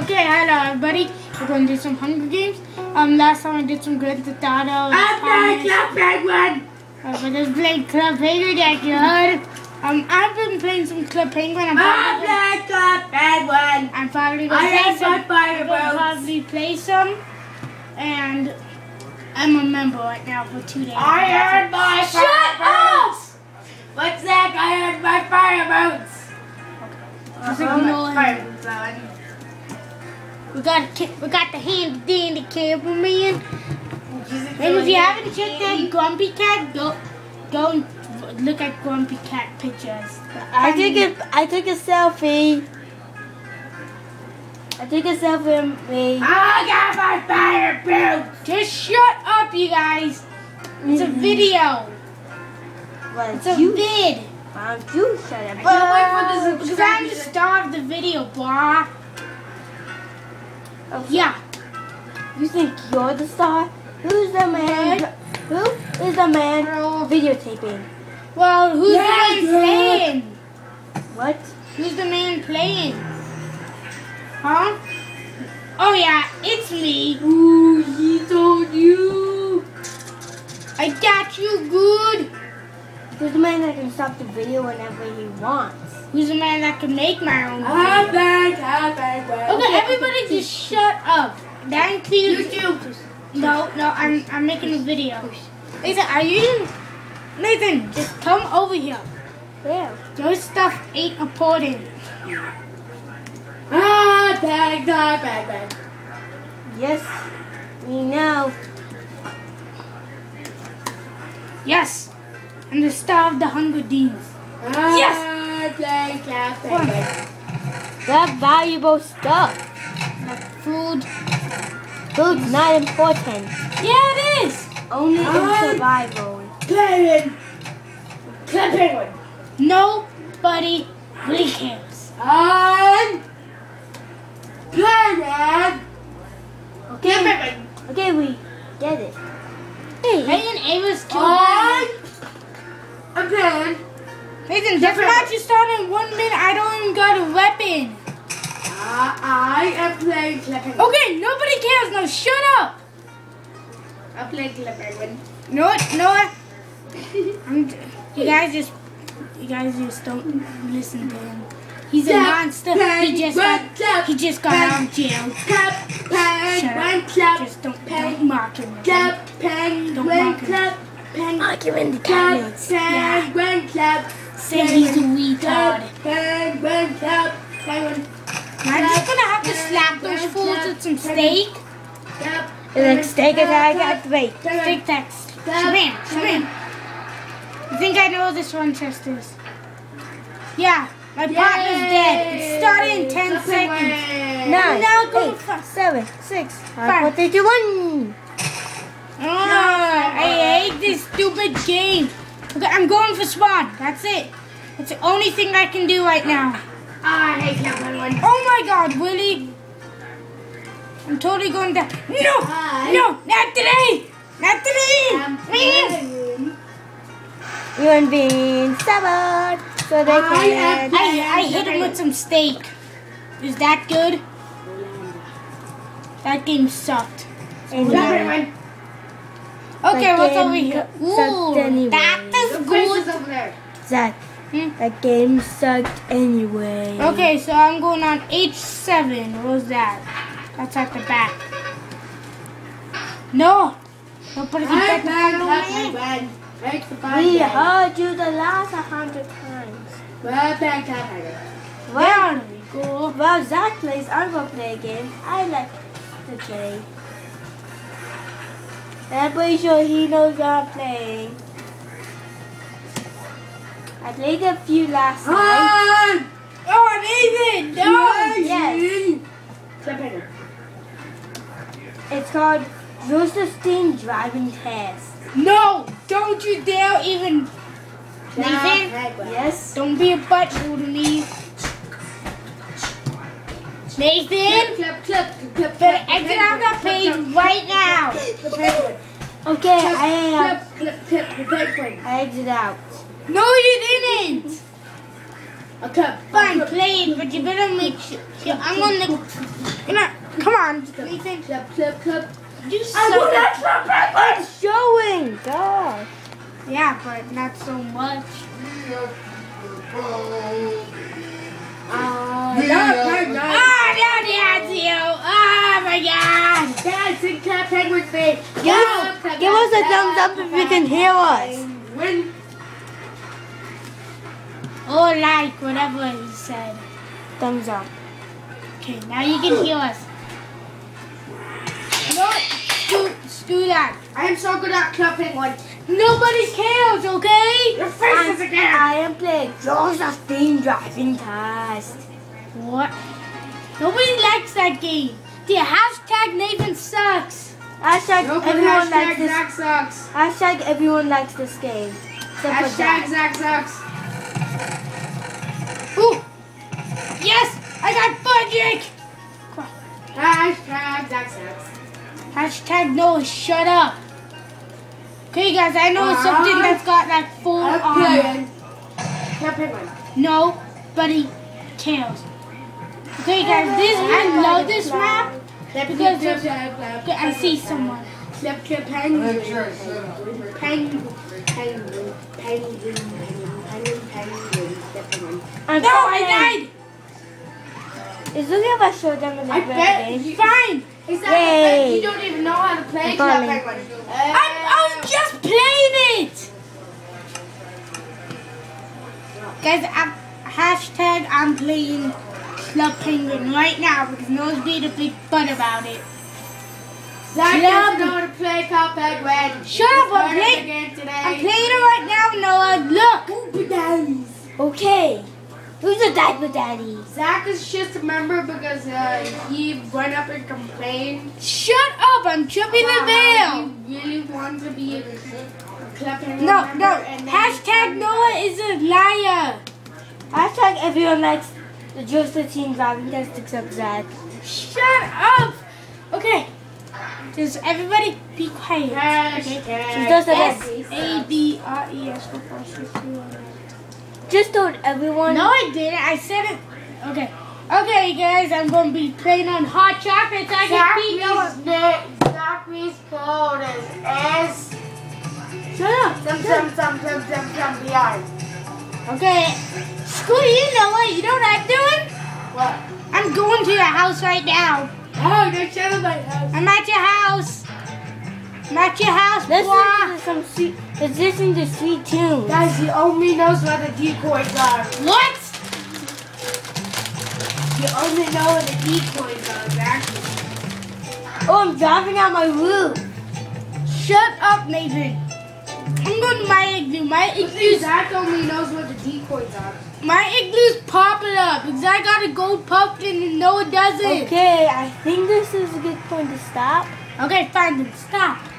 Okay, hello everybody. We're going to do some Hunger Games. Um, last time I did some Grand Theft Auto. I'm playing Club Penguin. Uh, but just playing Club Penguin that you heard. Um, I've been playing some Club Penguin. I'm I'm playing Club Penguin. I'm probably gonna I play some. I'll probably play some. And I'm a member right now for two days. I earned my Shut boats. What's that? I earned my fire boats. Just Uh-huh, ignore my him. Fire boats on. We got we got the handy dandy cameraman. And And if you haven't checked out Grumpy Cat, go go and look at Grumpy Cat pictures. I took a I took a selfie. I took a selfie of me. I got my fire. Just shut up, you guys. It's a mm-hmm. video. But It's a you, vid. why don't you shut up? I can't wait for this oh, Because I'm the star of the video, blah. Oh, Yeah. You think you're the star? Who's the man? Who is the man videotaping? Well, who's Yeah, the man playing? What? Who's the man playing? Huh? Oh yeah, it's me. Ooh, he told you. I got you good. Who's the man that can stop the video whenever he wants? Who's the man that can make my own I'm video? back. I'm back. Okay, everybody just shut up. That includes YouTube. No, no, I'm I'm making a video. Nathan, are you Nathan, just come over here. Where? Your stuff ain't important. Ah, bag, bag, bag, bag. Yes, we know. Yes. I'm the star of the Hunger Games. Ah, Yes. bag. That valuable stuff. Like food. Food's not important. Yeah, it is. Only in survival. Penguin. Club Penguin. Nobody really cares. On. Penguin. Club Okay, Penguin. okay, we get it. Hey, and Ava's too On. Nathan, this match is starting in one minute. I don't even got a weapon. Uh, I am playing Club Okay, nobody cares. Now shut up. I'm playing Club No, no. I'm, you guys just, you guys just don't listen to him. He's a monster. He just got, he just got out of jail. Shut up. Just don't, don't mock him. okay? Don't mock him. Club Penguin. I'll give in the comments. Yeah. Penguin. Club Say he's a retard. Penguin. Club Penguin. I'm just gonna have to slap those fools with some steak. It's like steak attack at three. Steak text. Shabam, shabam. I think I know this Winchester's. Yeah, my partner's dead. It started in 10 seconds. Nine, Now go eight, seven, six, Five. five, four, three, two, one. Ah, I hate this stupid game. Okay, I'm going for spawn. That's it. That's the only thing I can do right now. I hate Club Penguin. Oh my god, Willie. I'm totally going down. No! Hi. No! Not today! Not today! I'm Man. playing. Human being stubborn, so they I can. am- I, I hit him with some steak. Is that good? That game sucked. And Club then- Penguin. Okay, what's over here? sucked Ooh, anyway. that The is good. over there. Zach, Hmm? that game sucked anyway. Okay, so I'm going on H7. What was that? That's at the back. No! Nobody can I get the playing final Club man. Penguin. Make the We fun heard you the last a hundred times. We're playing Club Penguin. There we go. Well, Zach plays, I'm gonna play a game. I like to play. I'm pretty sure he knows what I'm playing. I played a few last night. On. Oh, Nathan! No! Yes. Penguin. It's called Drusselstein Driving Test. No! Don't you dare even. Nathan? Yes? Don't be a butthole to me. Nathan! Club, club, Better exit out that page right now! Okay, I the penguin. I exit out. No, you didn't! Okay. Fine, play it, but you better make sure. I'm gonna. You know, come on, Nathan. Clip, clip, clip. You I suck. want extra! It's showing. God. Yeah, but not so much. Uh, Me, not uh, penguins. Oh, no, that's you. Oh my God. Dancing cat penguin face. Give us, give us a thumbs up if you can hear us. Win. Or like whatever he said. Thumbs up. Okay, now you can hear us. No, do, do that. I am so good at club penguin. Nobody cares, okay? Your face is again. I am playing Drusselstein driving test. What? Nobody likes that game. The hashtag Nathan sucks. Hashtag Nobody everyone likes this. Zach sucks. Hashtag everyone likes this game. Except Hashtag Zach. Sucks. Ooh. Yes, I got Fudrick. Hashtag Zach sucks. Hashtag no, shut up. Okay, guys, I know it's something that's got like full I'm armor. playing. Club penguin. No, buddy, tails. Okay, guys, this I love this map. Clip, Because clip, of- clip, clip, Okay, I see someone. Clip, clip, Make penguin. sure I said it. Penguin, penguin, penguin, penguin, penguin, penguin, clip penguin. I'm No, I died. Is looking if I showed them in the I bet game. you- Fine. Is that Yay. you don't even know how to play I'm club falling. penguin? I'm, I was just playing it. Guys, I'm, hashtag I'm playing Club Penguin right now because no one's being a big butt about it. Zach Club- doesn't know to play club penguin. Shut up, I'm Learn playing- again today. I'm playing it right now, Noah. Look. Okay. Who's a diaper daddy? Zach is just a member because uh, he went up and complained. Shut up. I'm tripping the veil. He really wanted to be a club penguin No, no. Hashtag Noah is a liar. Hashtag everyone likes the Drusselstein driving test except Zach. Shut up. Okay. Just everybody be quiet. Okay. Hashtag does the best. A B R E S four four six two one. Just told everyone. No, I didn't. I said it. Okay. Okay, guys, I'm going to be playing on hot chocolate. so I can beat you. Zachary's code is S. Shut up. Some, some, some, some, some, some, behind. Okay. Screw you, Noah. You know what I'm doing? What? I'm going to your house right now. Oh, no, shut up, my house. I'm at your house. I'm at your house, Listen boy. to some sweet. Let's listen to sweet tunes. Guys, he only knows where the decoys are. What? You only know where the decoys are, Zach. Oh, I'm driving out my roof. Shut up, Nathan. I'm going to my igloo. My igloo's, Zach only knows where the decoys are. My igloo's popping up because I got a gold pumpkin and it doesn't. Okay, I think this is a good point to stop. Okay, fine then. Stop.